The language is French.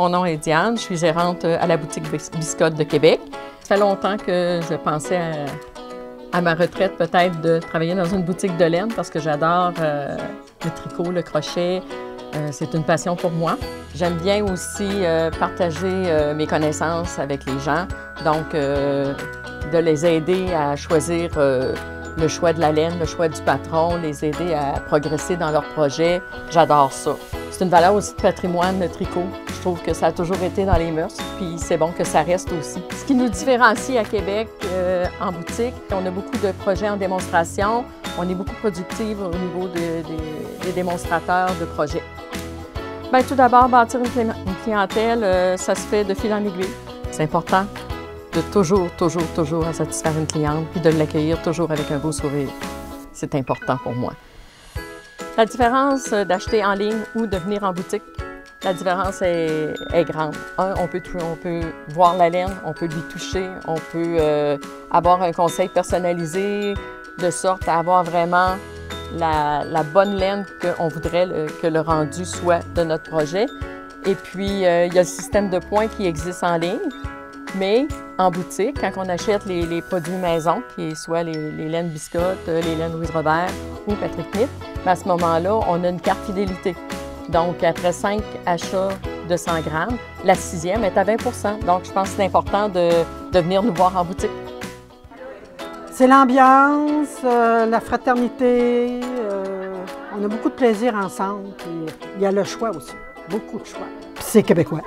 Mon nom est Diane, je suis gérante à la boutique Biscotte de Québec. Ça fait longtemps que je pensais à, ma retraite peut-être de travailler dans une boutique de laine parce que j'adore euh, le tricot, le crochet. Euh, c'est une passion pour moi. J'aime bien aussi euh, partager mes connaissances avec les gens, donc de les aider à choisir le choix de la laine, le choix du patron, les aider à progresser dans leurs projets. J'adore ça. C'est une valeur aussi de patrimoine, le tricot. Je trouve que ça a toujours été dans les mœurs, puis c'est bon que ça reste aussi. Ce qui nous différencie à Québec euh, en boutique, on a beaucoup de projets en démonstration. On est beaucoup productifs au niveau des démonstrateurs de projets. Bien, tout d'abord, bâtir une, clientèle, euh, ça se fait de fil en aiguille. C'est important de toujours, toujours, toujours satisfaire une cliente, puis de l'accueillir toujours avec un beau sourire. C'est important pour moi. La différence d'acheter en ligne ou de venir en boutique, la différence est, grande. Un, on peut, voir la laine, on peut lui toucher, on peut euh, avoir un conseil personnalisé de sorte à avoir vraiment la, bonne laine qu'on voudrait que le rendu soit de notre projet. Et puis, euh, il y a le système de points qui existe en ligne. Mais en boutique, quand on achète les, produits maison, qui soit les, laines biscottes, euh, les laines Louise Robert ou Patrick Smith, ben, à ce moment-là, on a une carte fidélité. Donc, après cinq achats de 100 grammes, la sixième est à 20% Donc, je pense que c'est important de, venir nous voir en boutique. C'est l'ambiance, euh, la fraternité. Euh, on a beaucoup de plaisir ensemble. il y a le choix aussi, beaucoup de choix. c'est québécois.